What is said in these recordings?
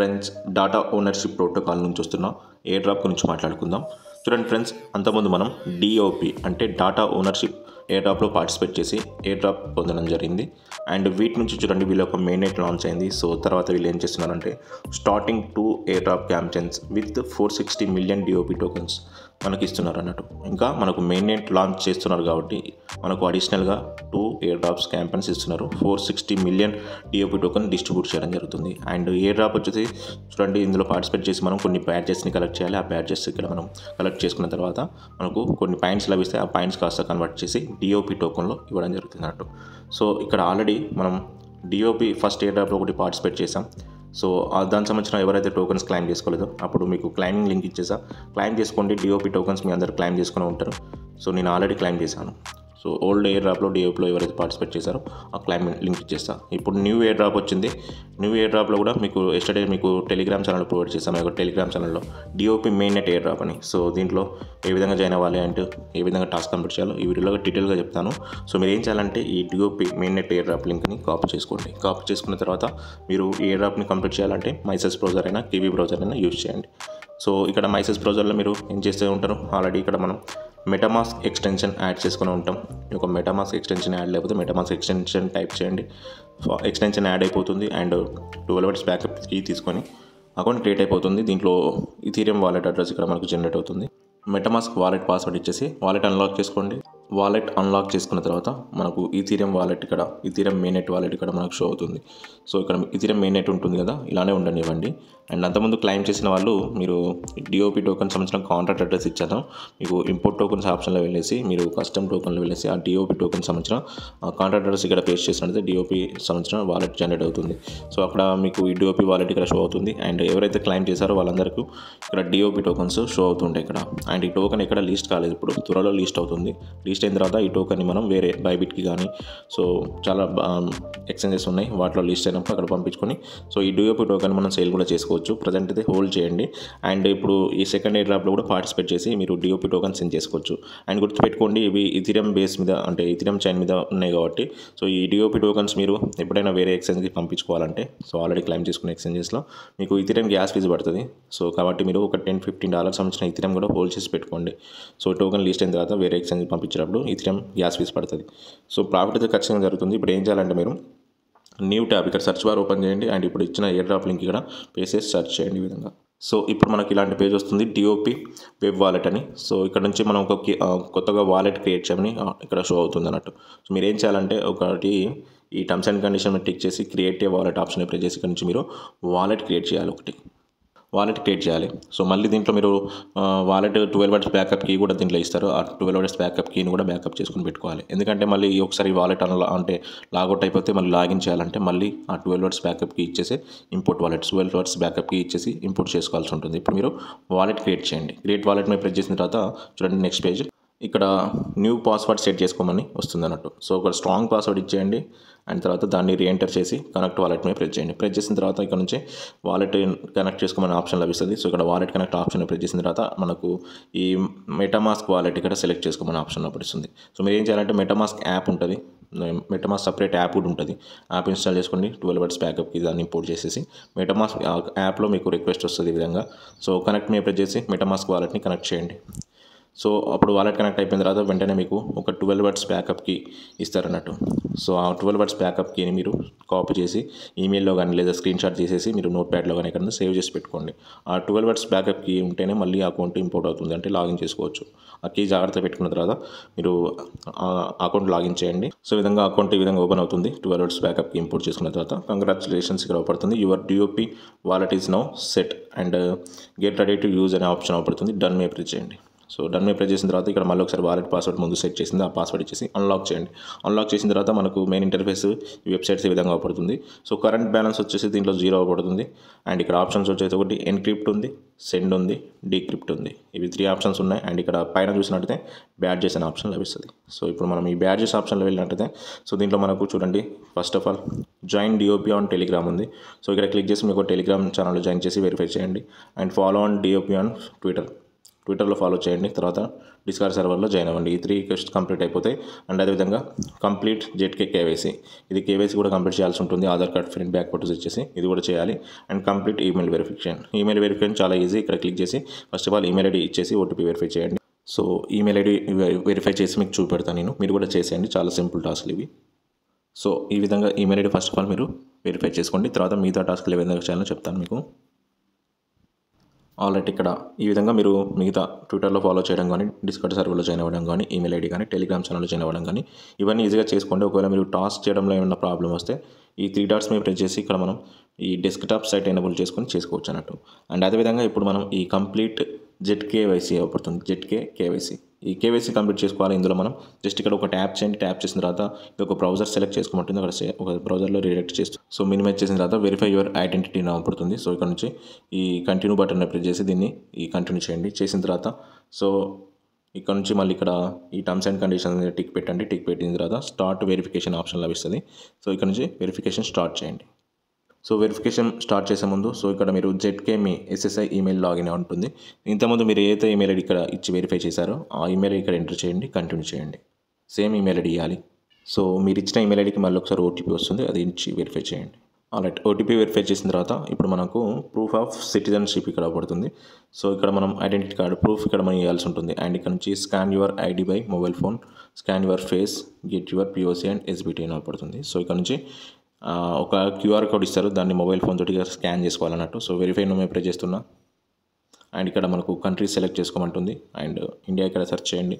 Friends data ownership protocol నుంచి వస్తున్న ఏ drop గురించి మాట్లాడుకుందాం. చూడండి ఫ్రెండ్స్ అంతకుముందు మనం డిఓపి అంటే డాటా ఓనర్షిప్ ఏ డ్రాప్లో పార్టిసిపేట్ చేసి ఏ డ్రాప్ పొందడం జరిగింది. అండ్ వీటి నుంచి చూడండి వీళ్ళ ఒక మెయిన్ నెట్ లాంచ్ అయింది. సో తర్వాత వీళ్ళు ఏం చేస్తున్నారంటే starting two airdrop campaigns with four sixty million DOP tokens మనకి ఇస్తున్నారు అన్నట్టు ఇంకా మనకు మెయిన్ లాంచ్ చేస్తున్నారు కాబట్టి మనకు అడిషనల్గా టూ ఎయిర్ డ్రాప్స్ క్యాంపెయిన్స్ ఇస్తున్నారు four sixty million DOP token distribute చేయడం జరుగుతుంది. అండ్ ఎయిర్ డ్రాప్ వచ్చేసి చూడండి ఇందులో పార్టిసిపేట్ చేసి మనం కొన్ని బ్యాడ్జెస్ని కలెక్ట్ చేయాలి. ఆ బ్యాడ్జెస్ ఇక్కడ మనం కలెక్ట్ చేసుకున్న తర్వాత మనకు కొన్ని పాయింట్స్ లభిస్తాయి ఆ పాయింట్స్ కాస్త కన్వర్ట్ చేసి డిఓపి టోకెన్లో ఇవ్వడం జరుగుతుంది అన్నట్టు. సో ఇక్కడ ఆల్రెడీ మనం డిఓపి ఫస్ట్ ఎయిర్ డ్రాప్లో ఒకటి పార్టిసిపేట్ చేసాం సో దానికి సంబంధించిన ఎవరైతే టోకన్స్ క్లైమ్ చేసుకోలేదో అప్పుడు మీకు క్లైమింగ్ లింక్ ఇచ్చేసా. క్లైమ్ చేసుకోండి డిఓపి టోకెన్స్ మీ అందరు క్లైమ్ చేసుకుని ఉంటారు. సో నేను ఆల్రెడీ క్లైమ్ చేశాను. సో ఓల్డ్ ఎయిర్ డ్రాప్లో డిఓపిలో ఎవరైతే పార్టిసిపేట్ చేశారో ఆ క్లైమ్ లింక్ ఇచ్చేస్తా. ఇప్పుడు న్యూ ఎయిర్ డ్రాప్ వచ్చింది. న్యూ ఎయిర్ డ్రాప్లో కూడా మీకు ఎస్టర్డే మీకు టెలిగ్రామ్ ఛానల్ ప్రొవైడ్ చేస్తాను ఒక టెలిగ్రామ్ ఛానల్లో DOP main net air drop అని. సో దీంట్లో ఏ విధంగా జాయిన్ అవ్వాలి అంటే ఏ విధంగా టాస్క్ కంప్లీట్ చేయాలో ఈ వీడియోలో డీటెయిల్గా చెప్తాను. సో మీరు ఏం చేయాలంటే ఈ DOP main net air drop లింక్ని కాపీ చేసుకోండి. కాపీ చేసుకున్న తర్వాత మీరు ఈ ఎయిర్ డ్రాప్ని కంప్లీట్ చేయాలంటే మైసెస్ బ్రౌజర్ అయినా టీవీ బ్రౌజర్ అయినా యూజ్ చేయండి. సో ఇక్కడ మైసెస్ బ్రౌజర్లో మీరు ఏం చేస్తూ ఉంటారు ఆల్రెడీ ఇక్కడ మనం మెటామాస్క్ ఎక్స్టెన్షన్ యాడ్ చేసుకుని ఉంటాం. ఒక మెటామాస్క్ ఎక్స్టెన్షన్ యాడ్ లేకపోతే మెటామాస్క్ ఎక్స్టెన్షన్ టైప్ చేయండి. ఎక్స్టెన్షన్ యాడ్ అయిపోతుంది అండ్ ట్వెల్వ్ అవర్స్ బ్యాకప్ ఈ తీసుకొని అకౌంట్ క్రియేట్ అయిపోతుంది. దీంట్లో ఇథీరియం వాలెట్ అడ్రస్ ఇక్కడ మనకు జనరేట్ అవుతుంది. మెటామాస్క్ వాలెట్ పాస్వర్డ్ ఇచ్చేసి వాలెట్ అన్లాక్ చేసుకోండి. వాలెట్ అన్లాక్ చేసుకున్న తర్వాత మనకు ఈథీరియం వాలెట్ ఇక్కడ ఈథీరియం మెయినెట్ వాలెట్ ఇక్కడ మనకు షో అవుతుంది. సో ఇక్కడ ఈథీరియం మెయినెట్ ఉంటుంది కదా ఇలానే ఉండనివ్వండి. అండ్ అంతకుముందు క్లైమ్ చేసిన వాళ్ళు మీరు డిఓపి టోకెన్ సంబంధించిన కాంట్రాక్ట్ అడ్రస్ ఇచ్చాను మీకు ఇంపోర్ట్ టోకెన్స్ ఆప్షన్లో వెళ్ళేసి మీరు కస్టమ్ టోకెన్లో వెళ్ళేసి ఆ డిఓపి టోకెన్ సంబంధించిన కాంట్రాక్ట్ అడ్రస్ ఇక్కడ పేస్ట్ చేసినట్లయితే డిఓపి సంబంధించిన వాలెట్ జనరేట్ అవుతుంది. సో అక్కడ మీకు ఈ డిఓపి వాలెట్ ఇక్కడ షో అవుతుంది. అండ్ ఎవరైతే క్లైమ్ చేశారో వాళ్ళందరికీ ఇక్కడ డిఓపి టోకెన్స్ షో అవుతుంటాయి ఇక్కడ. అండ్ ఈ టోకెన్ ఇక్కడ లీస్ట్ కాలేదు. ఇప్పుడు త్వరలో లీస్ట్ అవుతుంది. లీస్ట్ అయిన తర్వాత ఈ టోకన్ని మనం వేరే బైబిట్కి కానీ సో చాలా ఎక్స్చేంజెస్ ఉన్నాయి. వాటిలో లిస్ట్ అయినప్పుడు అక్కడ పంపించుకొని సో ఈ డిఓపి టోకన్ మనం సేల్ కూడా చేసుకోవచ్చు. ప్రజెంట్ అయితే హోల్డ్ చేయండి. అండ్ ఇప్పుడు ఈ సెకండ్ ఎయిర్ డ్రాప్లో కూడా పార్టిసిపేట్ చేసి మీరు డిఓపి టోకెన్ సెండ్ చేసుకోవచ్చు. అండ్ గుర్తుపెట్టుకోండి ఇవి ఇథిరియం బేస్ మీద అంటే ఇథిరియం చైన్ మీద ఉన్నాయి కాబట్టి సో ఈ డిఓపి టోకెన్స్ మీరు ఎప్పుడైనా వేరే ఎక్స్చేంజ్కి పంపించుకోవాలంటే సో ఆల్రెడీ క్లైమ్ చేసుకున్న ఎక్స్చేంజెస్లో మీకు ఇథిరియం గ్యాస్ ఫీజు పడుతుంది. సో కాబట్టి మీరు ఒక టెన్ ఫిఫ్టీన్ డాలర్స్ సంబంధించిన ఇథిరియం కూడా హోల్డ్ చేసి పెట్టుకోండి. సో టోకెన్ లిస్ట్ అయిన తర్వాత వేరే ఎక్స్చేంజ్ పంపించేటప్పుడు ఇథిరియం గ్యాస్ ఫీస్ పడుతుంది. సో ప్రాఫిట్ అయితే ఖచ్చితంగా జరుగుతుంది. ఇప్పుడు ఏం చేయాలంటే మీరు న్యూ ట్యాబ్ ఇక్కడ సెర్చ్ బార్ ఓపెన్ చేయండి. అండ్ ఇప్పుడు ఇచ్చిన ఎయిర్ డ్రాప్ లింక్ ఇక్కడ పేసేసి సెర్చ్ చేయండి ఈ విధంగా. సో ఇప్పుడు మనకి ఇలాంటి పేజ్ వస్తుంది. డిఓపి వెబ్ వాలెట్ అని. సో ఇక్కడ నుంచి మనం ఒక కొత్తగా వాలెట్ క్రియేట్ చేయమని ఇక్కడ షో అవుతుంది అన్నట్టు. సో మీరు ఏం చేయాలంటే ఒకటి ఈ టర్మ్స్ అండ్ కండిషన్ టిక్ చేసి create a wallet option press చేసి ఇక్కడ నుంచి మీరు వాలెట్ క్రియేట్ చేయాలి ఒకటి. వాలెట్ క్రియేట్ చేయాలి. సో మళ్ళీ దీంట్లో మీరు wallet twelve words backup key కూడా దీంట్లో ఇస్తారు. ఆ ట్వెల్వ్ అవర్స్ బ్యాకప్ కీని కూడా బ్యాకప్ చేసుకుని పెట్టుకోవాలి. ఎందుకంటే మళ్ళీ ఒకసారి వాలెట్ అన అంటే లాగౌట్ అయిపోతే మళ్ళీ లాగిన్ చేయాలంటే మళ్ళీ ఆ ట్వెల్వ్ అవర్స్ బ్యాకప్ కీ ఇచ్చేసి import wallet twelve words backup key ఇచ్చేసి ఇంపోర్ట్ చేసుకోవాల్సి ఉంటుంది. ఇప్పుడు మీరు వాలెట్ క్రియేట్ చేయండి. క్రియేట్ వాలెట్ మీద ప్రెస్ చేసిన తర్వాత చూడండి నెక్స్ట్ పేజ్ ఇక్కడ న్యూ పాస్వర్డ్ సెట్ చేసుకోమని వస్తుంది అన్నట్టు సో ఒక స్ట్రాంగ్ పాస్వర్డ్ ఇచ్చేయండి. అండ్ తర్వాత దాన్ని రీఎంటర్ చేసి కనెక్ట్ వాలెట్ మీద ప్రెస్ చేయండి. ప్రెస్ చేసిన తర్వాత ఇక్కడ నుంచి వాలెట్ కనెక్ట్ చేసుకోమని ఆప్షన్ లభిస్తుంది. సో ఇక్కడ వాలెట్ కనెక్ట్ ఆప్షన్ ప్రెస్ చేసిన తర్వాత మనకు ఈ మెటామాస్క్ వాలెట్ ఇక్కడ సెలెక్ట్ చేసుకోమని ఆప్షన్ లభిస్తుంది. సో మీరు ఏం చేయాలంటే మెటామాస్క్ యాప్ ఉంటుంది. మెటమాస్ సపరేట్ యాప్ కూడా ఉంటుంది. యాప్ ఇన్స్టాల్ చేసుకోండి. ట్వెల్వ్ అవర్స్ బ్యాకప్కి దాన్ని ఇంపోర్ట్ చేసేసి మెటామాస్క్ యాప్లో మీకు రిక్వెస్ట్ వస్తుంది ఈ విధంగా. సో కనెక్ట్ మీ ప్రెస్ చేసి మెటామాస్క్ వాలెట్ని కనెక్ట్ చేయండి. సో అప్పుడు వాలెట్ కనెక్ట్ అయిపోయిన తర్వాత వెంటనే మీకు ఒక ట్వెల్వ్ వర్డ్స్ బ్యాకప్కి ఇస్తారన్నట్టు. సో ఆ ట్వెల్వ్ వర్డ్స్ బ్యాకప్ మీరు కాపీ చేసి ఈమెయిల్లో కానీ లేదా స్క్రీన్ షాట్ చేసేసి మీరు నోట్ ప్యాడ్లో కానీ ఎక్కడ సేవ్ చేసి పెట్టుకోండి. ఆ ట్వెల్వ్ వర్డ్స్ బ్యాకప్కి ఉంటేనే మళ్ళీ అకౌంట్ ఇంపోర్ట్ అవుతుంది. అంటే లాగిన్ చేసుకోవచ్చు. ఆ కీ జాగ్రత్త పెట్టుకున్న తర్వాత మీరు అకౌంట్ లాగిన్ చేయండి. సో విధంగా అకౌంట్ ఈ విధంగా ఓపెన్ అవుతుంది. ట్వెల్వ్ వర్డ్స్ బ్యాకప్కి ఇంపోర్ట్ చేసుకున్న తర్వాత కంగ్రాచులేషన్స్ ఇక్కడ పడుతుంది your DOP wallet is now set and get ready to use అనే ఆప్షన్ అవపడుతుంది. డన్ మే ప్రెస్ చేయండి. సో డన్ మీద ప్రెస్ చేసిన తర్వాత ఇక్కడ మళ్ళీ ఒకసారి వాలెట్ పాస్వర్డ్ ముందు సెట్ చేసింది ఆ పాస్వర్డ్ ఇచ్చేసి అన్లాక్ చేయండి. అన్లాక్ చేసిన తర్వాత మనకు మెయిన్ ఇంటర్ఫేస్ ఈ వెబ్సైట్స్ ఈ విధంగా అవపడుతుంది. సో కరెంట్ బ్యాలెన్స్ వచ్చేసి దీంట్లో జీరో అవపడుతుంది. అండ్ ఇక్కడ ఆప్షన్స్ వచ్చేసి ఒకటి ఎన్క్రిప్ట్ ఉంది సెండ్ ఉంది డీక్రిప్ట్ ఉంది. ఇవి త్రీ ఆప్షన్స్ ఉన్నాయి. అండ్ ఇక్కడ పైన చూసినట్టయితే బ్యాడ్జెస్ అనే ఆప్షన్ లభిస్తుంది. సో ఇప్పుడు మనం ఈ బ్యాడ్జెస్ ఆప్షన్లో వెళ్ళినట్టయితే సో దీంట్లో మనకు చూడండి first of all join DOP on Telegram ఉంది. సో ఇక్కడ క్లిక్ చేసి మీకు టెలిగ్రామ్ ఛానల్లో జాయిన్ చేసి వెరిఫై చేయండి. And follow on DOP on Twitter ట్విట్టర్లో ఫాలో చేయండి. తర్వాత డిస్కార్ సర్వర్లో జాయిన్ అవ్వండి. ఈ త్రీ రిక్వెస్ట్ కంప్లీట్ అయిపోతాయి అండ్ అదేవిధంగా కంప్లీట్ జెట్కే కేవైసీ. ఇది కేవైసీ కూడా కంప్లీట్ చేయాల్సి ఉంటుంది. Aadhaar card front back photos ఇచ్చేసి ఇది కూడా చేయాలి. And complete email verification. Email verification చాలా ఈజీ. ఇక్కడ క్లిక్ చేసి first of all email ID ఇచ్చేసి ఓటీపీ వెరిఫై చేయండి. సో ఈమెయిల్ ఐడి వెరిఫై చేసి మీకు చూపెడతాను నేను. మీరు కూడా చేసేయండి. చాలా సింపుల్ టాస్క్లు ఇవి. సో ఈ విధంగా email ID first of all మీరు వెరిఫై చేసుకోండి. తర్వాత మిగతా టాస్క్లు ఏ విధంగా చేయాలో చెప్తాను మీకు. ఆల్రెడీ ఇక్కడ ఈ విధంగా మీరు మిగతా ట్విట్టర్లో ఫాలో చేయడం కానీ డిస్కౌంట్ సర్వర్లో జాయిన్ అవ్వడం కానీ ఈమెయిల్ ఐడి కానీ టెలిగ్రామ్ ఛానల్లో జాయిన్ అవ్వడం కానీ ఇవన్నీ ఈజీగా చేసుకోండి. ఒకవేళ మీరు టాస్క్ చేయడంలో ఏమైనా ప్రాబ్లం వస్తే ఈ త్రీ డాట్స్ మేము ప్రెస్ చేసి ఇక్కడ మనం ఈ డెస్క్టాప్ సైట్ ఎనబుల్ చేసుకొని చేసుకోవచ్చు అన్నట్టు. అండ్ అదేవిధంగా ఇప్పుడు మనం ఈ కంప్లీట్ జెడ్ కేవైసీ అవపడుతుంది. జెడ్ కే కేవైసీ ఈ కేవైసీ కంప్లీట్ చేసుకోవాలి ఇందులో మనం. జస్ట్ ఇక్కడ ఒక ట్యాప్ చేయండి. ట్యాప్ చేసిన తర్వాత ఇది ఒక బ్రౌజర్ సెలెక్ట్ చేసుకోమంటుంది. అక్కడ ఒక బ్రౌజర్లో రీడైరెక్ట్ చేస్తూ సో మినిమైజ్ చేసిన తర్వాత వెరిఫై యువర్ ఐడెంటిటీ నా పడుతుంది. సో ఇక్కడ నుంచి ఈ కంటిన్యూ బటన్ ప్రెస్ చేసి దీన్ని ఈ కంటిన్యూ చేయండి. చేసిన తర్వాత సో ఇక్కడ నుంచి మళ్ళీ ఇక్కడ ఈ టర్మ్స్ అండ్ కండిషన్స్ టిక్ పెట్టండి. టిక్ పెట్టిన తర్వాత స్టార్ట్ వెరిఫికేషన్ ఆప్షన్ లభిస్తుంది. సో ఇక్కడ నుంచి వెరిఫికేషన్ స్టార్ట్ చేయండి. సో వెరిఫికేషన్ స్టార్ట్ చేసే ముందు సో ఇక్కడ మీరు జెట్కే మీ ఎస్ఎస్ఐ ఈమెయిల్ లాగిన్ ఉంటుంది. ఇంతకుముందు మీరు ఏదైతే ఈమెయిల్ ఐడి ఇక్కడ ఇచ్చి వెరిఫై చేశారో ఆ ఈమెయిల్ ఇక్కడ ఎంటర్ చేయండి కంటిన్యూ చేయండి. సేమ్ ఈమెయిల్ ఐడి ఇవ్వాలి సో మీరు ఇచ్చిన ఈమెయిల్ ఐడికి మళ్ళీ ఒకసారి ఓటీపీ వస్తుంది అది ఇచ్చి వెరిఫై చేయండి. ఆల్రైట్ ఓటీపీ వెరిఫై చేసిన తర్వాత ఇప్పుడు మనకు ప్రూఫ్ ఆఫ్ సిటిజన్షిప్ ఇక్కడ పడుతుంది. సో ఇక్కడ మనం ఐడెంటిటీ కార్డు ప్రూఫ్ ఇక్కడ మనం ఇవ్వాల్సి ఉంటుంది. అండ్ ఇక్కడ నుంచి scan your ID by mobile phone scan your face get your POC and SBT అని పడుతుంది. సో ఇక్కడ నుంచి ఒక క్యూఆర్ కోడ్ ఇస్తారు. దాన్ని మొబైల్ ఫోన్ తోటి స్కాన్ చేసుకోవాలన్నట్టు. సో వెరిఫై నో ప్రెస్ చేస్తున్నా. అండ్ ఇక్కడ మనకు కంట్రీ సెలెక్ట్ చేసుకోమంటుంది. అండ్ ఇండియా ఇక్కడ సెర్చ్ చేయండి.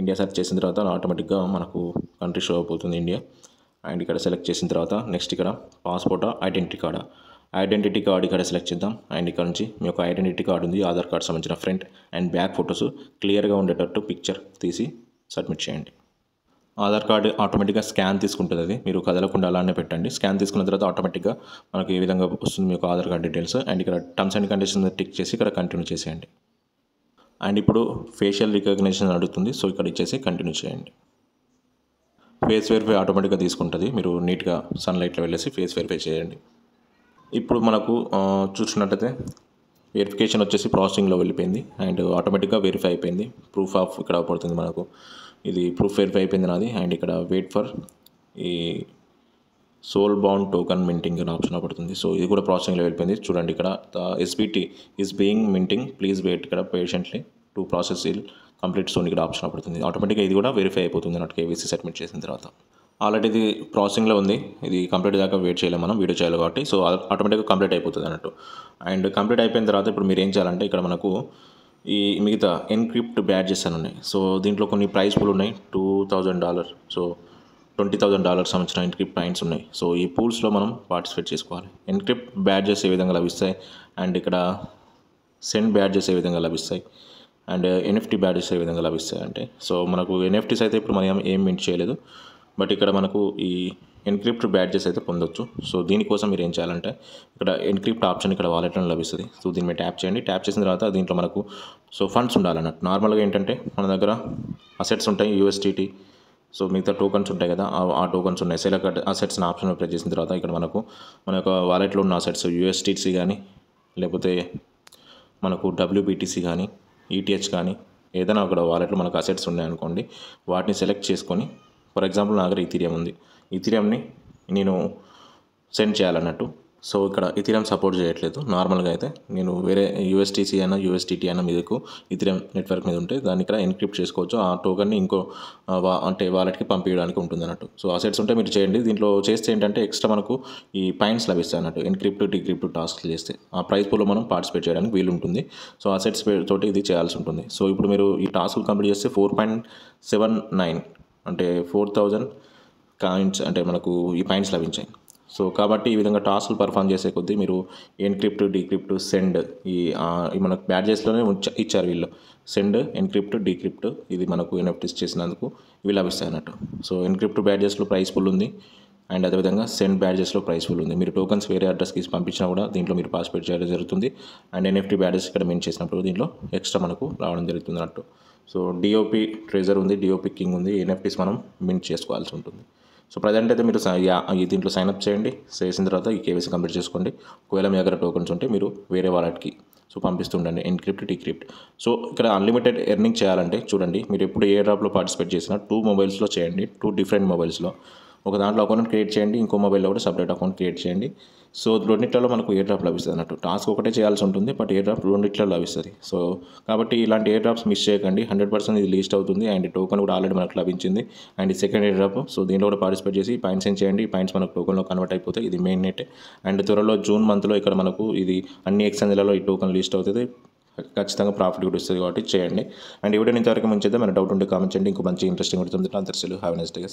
ఇండియా సెర్చ్ చేసిన తర్వాత ఆటోమేటిక్గా మనకు కంట్రీ షో అయిపోతుంది ఇండియా. అండ్ ఇక్కడ సెలెక్ట్ చేసిన తర్వాత నెక్స్ట్ ఇక్కడ పాస్పోర్టా ఐడెంటిటీ కార్డా? ఐడెంటిటీ కార్డు ఇక్కడ సెలెక్ట్ చేద్దాం. అండ్ ఇక్కడ నుంచి మీ యొక్క ఐడెంటిటీ కార్డు ఉంది. ఆధార్ కార్డ్ సంబంధించిన ఫ్రంట్ అండ్ బ్యాక్ ఫొటోస్ క్లియర్గా ఉండేటట్టు పిక్చర్ తీసి సబ్మిట్ చేయండి. ఆధార్ కార్డు ఆటోమేటిక్గా స్కాన్ తీసుకుంటుంది అది. మీరు కదలకుండా అలానే పెట్టండి. స్కాన్ తీసుకున్న తర్వాత ఆటోమేటిక్గా మనకి ఈ విధంగా వస్తుంది మీకు ఆధార్ కార్డ్ డీటెయిల్స్. అండ్ ఇక్కడ టర్మ్స్ అండ్ కండిషన్స్ టిక్ చేసి ఇక్కడ కంటిన్యూ చేసేయండి. అండ్ ఇప్పుడు ఫేషియల్ రికగ్నిషన్ అడుగుతుంది సో ఇక్కడ ఇచ్చేసి కంటిన్యూ చేయండి. ఫేస్ వెరిఫై ఆటోమేటిక్గా తీసుకుంటుంది. మీరు నీట్గా సన్లైట్లో వెళ్ళేసి ఫేస్ వెరిఫై చేయండి. ఇప్పుడు మనకు చూసినట్టయితే వెరిఫికేషన్ వచ్చేసి ప్రాసెసింగ్లో వెళ్ళిపోయింది. అండ్ ఆటోమేటిక్గా వెరిఫై అయిపోయింది. ప్రూఫ్ ఆఫ్ ఇక్కడ పడుతుంది మనకు. ఇది ప్రూఫ్ వెరిఫై అయిపోయింది నాది. అండ్ ఇక్కడ వెయిట్ ఫర్ ఈ సోల్ బౌండ్ టోకన్ మింటింగ్ అనే ఆప్షన్ పడుతుంది. సో ఇది కూడా ప్రాసెసింగ్లో వెళ్ళిపోయింది చూడండి ఇక్కడ SBT is being minting please wait ఇక్కడ patiently to process will complete soon ఇక్కడ ఆప్షన్ పడుతుంది. ఆటోమేటిక్గా ఇది కూడా వెరిఫై అయిపోతుంది అన్నట్టు కేవీసీ సబ్మిట్ చేసిన తర్వాత. ఆల్రెడీ ఇది ప్రాసెసింగ్లో ఉంది. ఇది కంప్లీట్ దాకా వెయిట్ చేయలేము మనం. వీడియో చేయాలి కాబట్టి. సో ఆటోమేటిక్గా కంప్లీట్ అయిపోతుంది అన్నట్టు. అండ్ కంప్లీట్ అయిపోయిన తర్వాత ఇప్పుడు మీరు ఏం చేయాలంటే ఇక్కడ మనకు ఈ మిగతా ఎన్క్రిప్ట్ బ్యాడ్జెస్ అని ఉన్నాయి. సో దీంట్లో కొన్ని ప్రైస్ పూల్ ఉన్నాయి. Two thousand dollar so twenty thousand dollar సంబంధించిన ఎన్క్రిప్ట్ పాయింట్స్ ఉన్నాయి. సో ఈ పూల్స్లో మనం పార్టిసిపేట్ చేసుకోవాలి. ఎన్క్రిప్ట్ బ్యాడ్జెస్ ఏ విధంగా లభిస్తాయి? అండ్ ఇక్కడ సెండ్ బ్యాడ్జెస్ ఏ విధంగా లభిస్తాయి? అండ్ uh, ఎన్ఎఫ్టీ బ్యాడ్జెస్ ఏ విధంగా లభిస్తాయి? అంటే సో మనకు ఎన్ఎఫ్టీస్ అయితే ఇప్పుడు మనం ఏం మింట్ చేయలేదు. బట్ ఇక్కడ మనకు ఈ ఎన్క్రిప్ట్ బ్యాడ్జెస్ అయితే పొందొచ్చు. సో దీనికోసం మీరు ఏం చేయాలంటే ఇక్కడ ఎన్క్రిప్ట్ ఆప్షన్ ఇక్కడ వాలెట్లో లభిస్తుంది. సో దీని మీద ట్యాప్ చేయండి. ట్యాప్ చేసిన తర్వాత దీంట్లో మనకు సో ఫండ్స్ ఉండాలన్నట్టు. నార్మల్గా ఏంటంటే మన దగ్గర అసెట్స్ ఉంటాయి యూఎస్టీటీ సో మిగతా టోకన్స్ ఉంటాయి కదా ఆ- టోకన్స్ ఉన్నాయి. సెలెక్ట్ అసెట్స్ ఆప్షన్ ప్రెస్ చేసిన తర్వాత ఇక్కడ మనకు మన యొక్క వాలెట్లో ఉన్న అసెట్స్ యూఎస్టీసీ కానీ లేకపోతే మనకు డబ్ల్యూబీటీసీ కానీ ఈటీహెచ్ కానీ ఏదైనా అక్కడ వాలెట్లో మనకు అసెట్స్ ఉన్నాయనుకోండి వాటిని సెలెక్ట్ చేసుకొని ఫర్ ఎగ్జాంపుల్ నా దగ్గర ఇథీరియం ఉంది. ఇథీరియంని నేను సెండ్ చేయాలన్నట్టు. సో ఇక్కడ ఇథీరియం సపోర్ట్ చేయట్లేదు. నార్మల్గా అయితే నేను వేరే యూఎస్టీసీ అయినా యూఎస్టీటీ అయినా మీదకు ఇథీరియం నెట్వర్క్ మీద ఉంటే దాన్ని ఇక్కడ ఎన్క్రిప్ట్ చేసుకోవచ్చు. ఆ టోకన్ని ఇంకో వా- అంటే వాలెట్కి పంపించడానికి ఉంటుంది అన్నట్టు సో అసెట్స్ ఉంటే మీరు చేయండి. దీంట్లో చేస్తే ఏంటంటే ఎక్స్ట్రా మనకు ఈ పాయింట్స్ లభిస్తాయి అన్నట్టు. ఎన్క్రిప్ట్ డిక్రిప్ట్ టాస్క్ చేస్తే. ఆ ప్రైస్ పూల్లో మనం పార్టిసిపేట్ చేయడానికి వీలు ఉంటుంది. సో అసెట్స్ తోటి ఇది చేయాల్సి ఉంటుంది. సో ఇప్పుడు మీరు ఈ టాస్క్ కంప్లీట్ చేస్తే ఫోర్ పాయింట్ సెవెన్ నైన్ అంటే ఫోర్ థౌజండ్ కాయిన్స్ అంటే మనకు ఈ పాయింట్స్ లభించాయి. సో కాబట్టి ఈ విధంగా టాస్క్లు పర్ఫామ్ చేసే కొద్దీ మీరు ఎన్క్రిప్ట్ డీక్రిప్ట్ సెండ్ ఈ మనకు బ్యాడ్జెస్లోనే ఇచ్చారు వీళ్ళు. సెండ్ ఎన్క్రిప్ట్ డీక్రిప్ట్ ఇది మనకు ఎన్ఎఫ్టీస్ చేసినందుకు ఇవి లభిస్తాయి అన్నట్టు. సో ఎన్క్రిప్ట్ బ్యాడ్జెస్లో ప్రైస్ ఫుల్ ఉంది. అండ్ అదేవిధంగా సెండ్ బ్యాడ్జెస్లో ప్రైస్ ఫుల్ ఉంది. మీరు టోకన్స్ వేరే అడ్రస్కి పంపించినా కూడా దీంట్లో మీరు పాస్పేట్ చేయడం జరుగుతుంది. అండ్ ఎన్ఎఫ్టీ బ్యాడ్జెస్ ఇక్కడ మెయిన్ చేసినప్పుడు దీంట్లో ఎక్స్ట్రా మనకు రావడం జరుగుతుంది అన్నట్టు. సో డిఓపి ట్రెజర్ ఉంది డిఓపి కింగ్ ఉంది ఎన్ఎఫ్టీస్ మనం మింట్ చేసుకోవాల్సి ఉంటుంది. సో ప్రజెంట్ అయితే మీరు ఈ దీంట్లో సైన్అప్ చేయండి చేసిన తర్వాత ఈ కేవైసీ కంప్లీట్ చేసుకోండి. ఒకవేళ మీ దగ్గర టోకన్స్ ఉంటే మీరు వేరే వాలెట్కి సో పంపిస్తుండండి ఎన్క్రిప్ట్ డీక్రిప్ట్ సో ఇక్కడ అన్లిమిటెడ్ ఎర్నింగ్ చేయాలంటే చూడండి మీరు ఎప్పుడు ఏ డ్రాప్లో పార్టిసిపేట్ చేసినా టూ మొబైల్స్లో చేయండి టూ డిఫరెంట్ మొబైల్స్లో ఒక దాంట్లో అకౌంట్ క్రియేట్ చేయండి ఇంకో మొబైల్లో కూడా సపరేట్ అకౌంట్ క్రియేట్ చేయండి. సో రెండిట్లలో మనకు ఏ డ్రాప్ లభిస్తుంది అన్నట్టు. టాస్క్ ఒకటే చేయాల్సి ఉంటుంది బట్ ఏ డ్రాప్ రెండిట్లో లభిస్తుంది. సో కాబట్టి ఇలాంటి ఏ డ్రాప్స్ మిస్ చేయకండి. హండ్రెడ్ పర్సెంట్ ఇది లీస్ట్ అవుతుంది అండ్ టోకెన్ కూడా ఆల్రెడీ మనకు లభించింది. And second air drop so దీంట్లో కూడా పార్టిసిపేట్ చేసి పాయింట్స్ ఏం చేయండి? పాయింట్స్ మనకు టోకెన్లో కన్వర్ట్ అయిపోతాయి. ఇది మెయిన్ నెట్. అండ్ త్వరలో జూన్ మంత్లో ఇక్కడ మనకు ఇది అన్ని ఎక్స్చేంజ్లలో ఈ టోకన్ లీస్ట్ అవుతుంది. ఖచ్చితంగా ప్రాఫిట్ కూడా ఇస్తుంది కాబట్టి చేయండి. అండ్ ఈ ఇంతవరకు మంచిదే మన డౌట్ ఉంటే కామెంట్ చేయండి. ఇంకో మంచి ఇంట్రెస్టింగ్ ఉంటుంది అందరిసలు హ్యావ్ నెక్స్ట్ డే